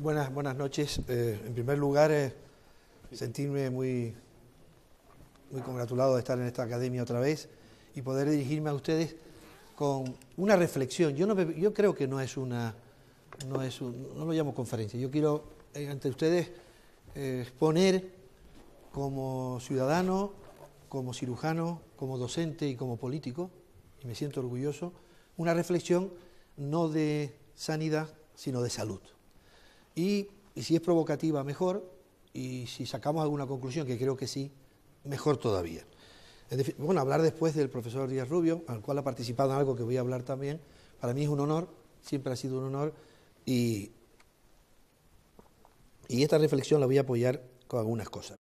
Buenas, buenas noches. Eh, en primer lugar, eh, sentirme muy, muy congratulado de estar en esta academia otra vez y poder dirigirme a ustedes con una reflexión. Yo, no yo creo que no es una, no es no lo llamo conferencia. Yo quiero eh, ante ustedes exponer como ciudadano, como cirujano, como docente y como político, y me siento orgulloso, una reflexión no de sanidad, sino de salud. Y, si es provocativa, mejor, y si sacamos alguna conclusión, que creo que sí, mejor todavía. bueno, hablar después del profesor Díaz Rubio, al cual ha participado en algo que voy a hablar también, para mí es un honor, siempre ha sido un honor, y, y esta reflexión la voy a apoyar con algunas cosas.